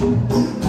Música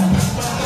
Bye.